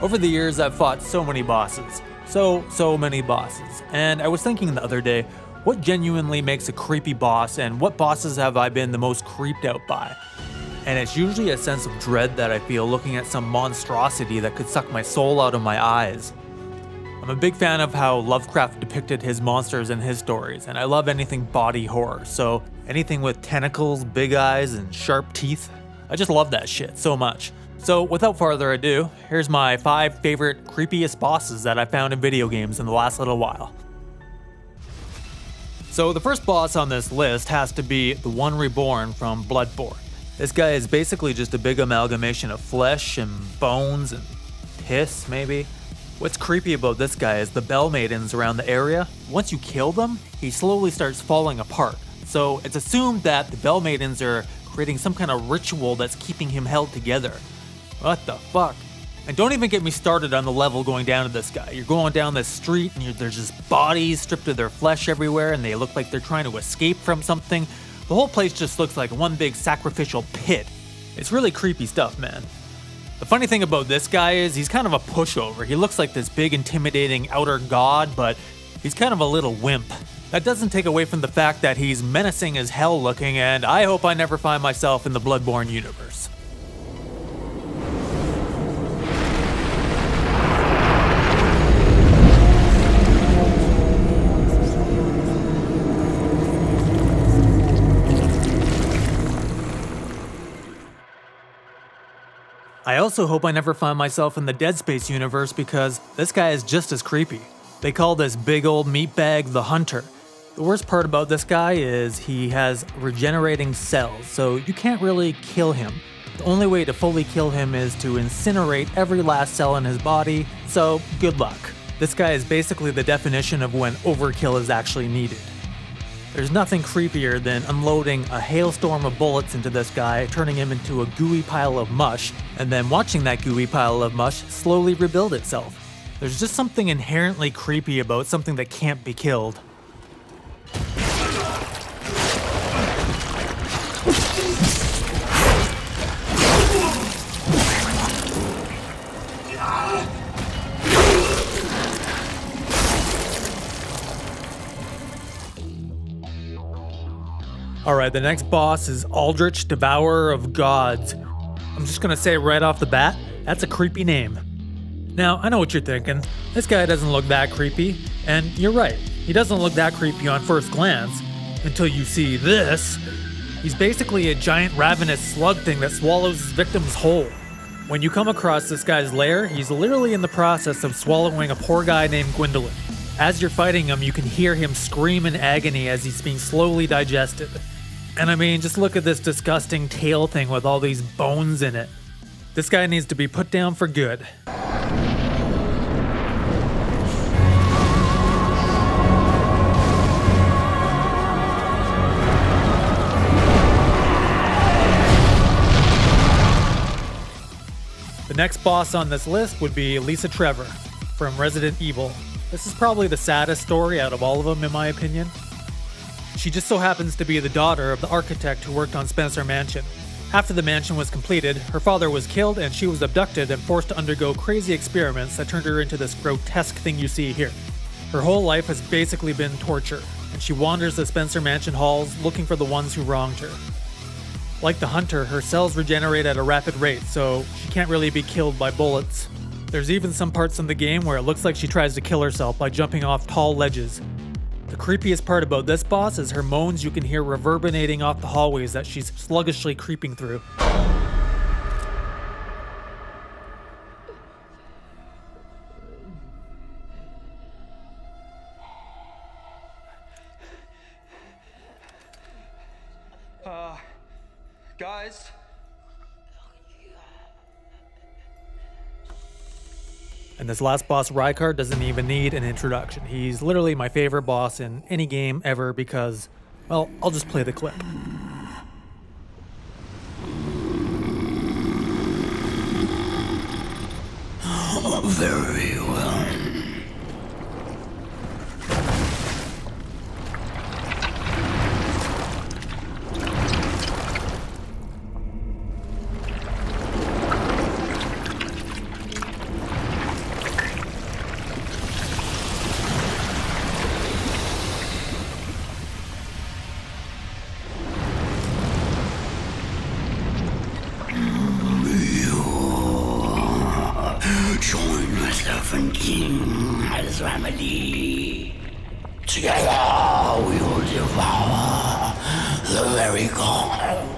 Over the years, I've fought so many bosses. So, so many bosses. And I was thinking the other day, what genuinely makes a creepy boss and what bosses have I been the most creeped out by? And it's usually a sense of dread that I feel looking at some monstrosity that could suck my soul out of my eyes. I'm a big fan of how Lovecraft depicted his monsters in his stories, and I love anything body horror, so anything with tentacles, big eyes, and sharp teeth. I just love that shit so much. So, without further ado, here's my 5 favorite creepiest bosses that I found in video games in the last little while. So, the first boss on this list has to be the one reborn from Bloodborne. This guy is basically just a big amalgamation of flesh and bones and piss, maybe. What's creepy about this guy is the Bell Maidens around the area. Once you kill them, he slowly starts falling apart. So it's assumed that the Bell Maidens are creating some kind of ritual that's keeping him held together. What the fuck? And don't even get me started on the level going down to this guy. You're going down this street and there's just bodies stripped of their flesh everywhere and they look like they're trying to escape from something. The whole place just looks like one big sacrificial pit. It's really creepy stuff, man. The funny thing about this guy is he's kind of a pushover. He looks like this big, intimidating outer god, but he's kind of a little wimp. That doesn't take away from the fact that he's menacing as hell looking, and I hope I never find myself in the Bloodborne universe. I also hope I never find myself in the Dead Space universe because this guy is just as creepy. They call this big old meatbag the Hunter. The worst part about this guy is he has regenerating cells, so you can't really kill him. The only way to fully kill him is to incinerate every last cell in his body, so good luck. This guy is basically the definition of when overkill is actually needed. There's nothing creepier than unloading a hailstorm of bullets into this guy, turning him into a gooey pile of mush, and then watching that gooey pile of mush slowly rebuild itself. There's just something inherently creepy about something that can't be killed. Alright, the next boss is Aldrich, Devourer of Gods. I'm just gonna say right off the bat, that's a creepy name. Now, I know what you're thinking. This guy doesn't look that creepy, and you're right. He doesn't look that creepy on first glance until you see this. He's basically a giant ravenous slug thing that swallows his victims whole. When you come across this guy's lair, he's literally in the process of swallowing a poor guy named Gwendolyn. As you're fighting him, you can hear him scream in agony as he's being slowly digested. And I mean, just look at this disgusting tail thing with all these bones in it. This guy needs to be put down for good. The next boss on this list would be Lisa Trevor from Resident Evil. This is probably the saddest story out of all of them, in my opinion. She just so happens to be the daughter of the architect who worked on Spencer Mansion. After the mansion was completed, her father was killed and she was abducted and forced to undergo crazy experiments that turned her into this grotesque thing you see here. Her whole life has basically been torture, and she wanders the Spencer Mansion halls looking for the ones who wronged her. Like the hunter, her cells regenerate at a rapid rate, so she can't really be killed by bullets. There's even some parts in the game where it looks like she tries to kill herself by jumping off tall ledges, the creepiest part about this boss is her moans you can hear reverberating off the hallways that she's sluggishly creeping through. Uh, guys? And this last boss, Rykard, doesn't even need an introduction. He's literally my favorite boss in any game ever because, well, I'll just play the clip. Very well. And King as remedy. Together we will devour the very gods.